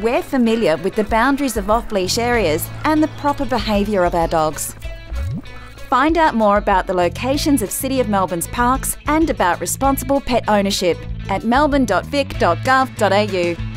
we're familiar with the boundaries of off leash areas and the proper behaviour of our dogs. Find out more about the locations of City of Melbourne's parks and about responsible pet ownership at melbourne.vic.gov.au.